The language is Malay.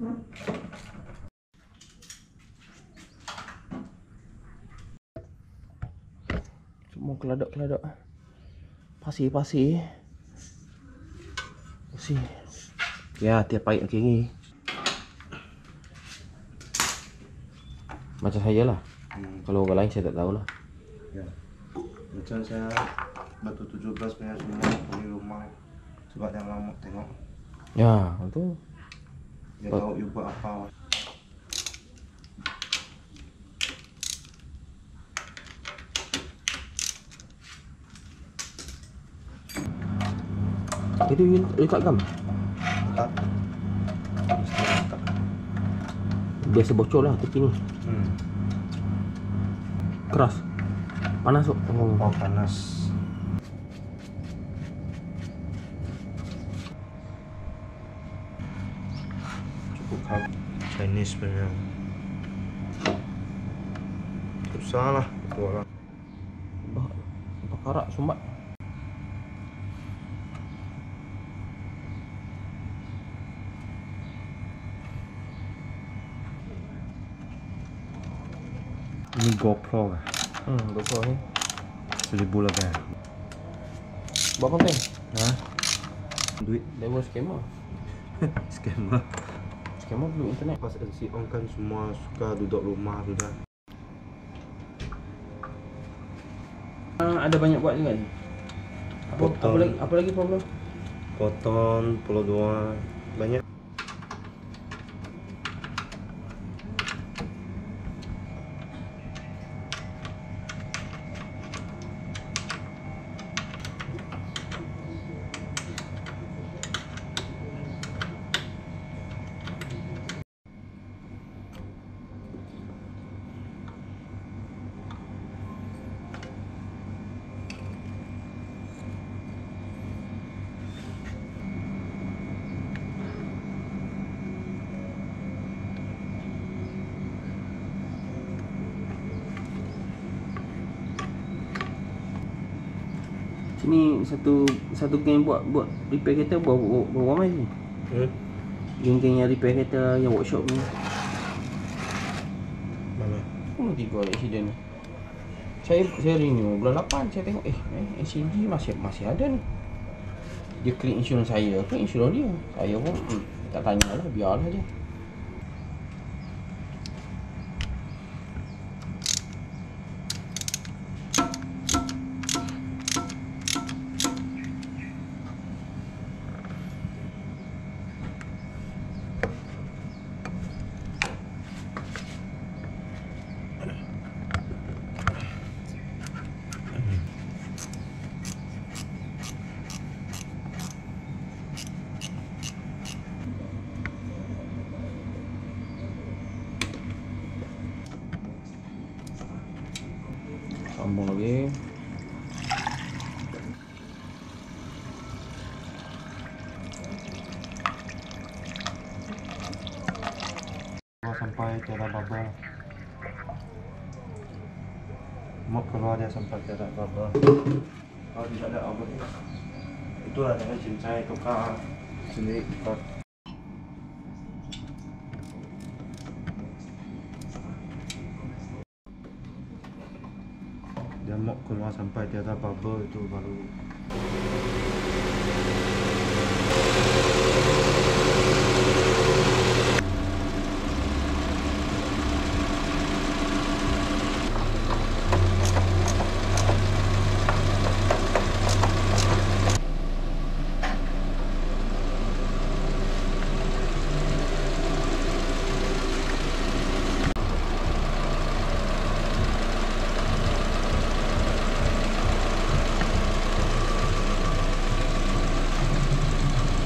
Semua keladak-keladak. Pasir-pasir. Pasir. Ya, tiap pahit okey ni. Macam saya lah. Hmm. Kalau orang lain saya tak tahulah. Ya. Macam saya batu 17 punya semua beli rumah sebab yang lama tengok Ya, betul. Dia tahu you buat apa. Itu you letak gam. Tak. Mesti tak. Biasa bocor lah tepi ni. Hmm. Keras. Panas tu. Oh. Oh panas. Kau Chinese punya. Susah lah itu orang. Bah- Bakarak sumbat. Ini GoPro lah. Hmm, betul ni. Seribu lebih. Berapa penting? Ha? Duit Level scammer. scammer. Scammer belum internet. Pas NC on kan semua suka duduk rumah sudah. Uh, ada banyak buat juga ni. Apa, apa Potong. lagi apa lagi problem? Koton, Pulau Dua, banyak. Sini satu satu geng buat buat repair kereta berapa berapa, berapa ramai ni? Hmm? Geng-geng yang repair kereta yang workshop ni. Mana? Pun tiga accident ni. Saya saya renew bulan 8 saya tengok eh, eh SCG masih masih ada ni. Dia claim insurans saya ke insurans dia. Saya pun hmm, tak tanya lah biarlah je. Sambung lagi. Sampai tiada bubble. Mau keluar dia sampai tiada bubble. Kalau tidak ada bubble, itulah dengan cincai tukar sendiri tukar. Mok keluar sampai tiada bubble itu baru.